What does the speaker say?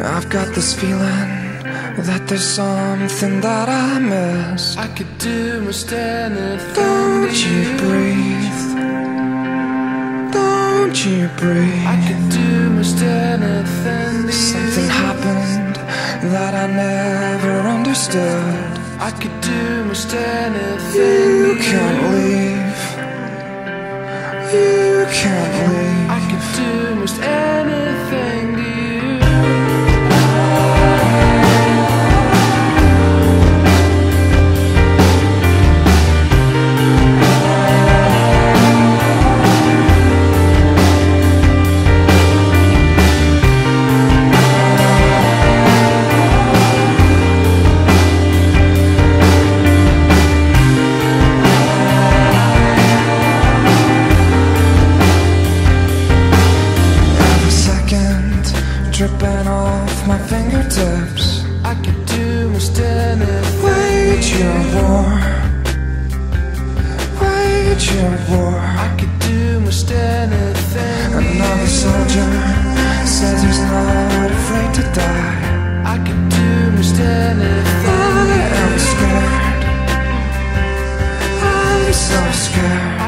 I've got this feeling that there's something that I miss. I could do most anything. Don't you breathe? Don't you breathe? I could do most anything. Something happened that I never understood. I could do most anything. You can't leave. You can't leave. I could do most anything my fingertips. I could do most anything Wait your war. Wait your war. I could do most anything Another soldier says he's not afraid to die. I could do most anything I am scared. I'm so scared.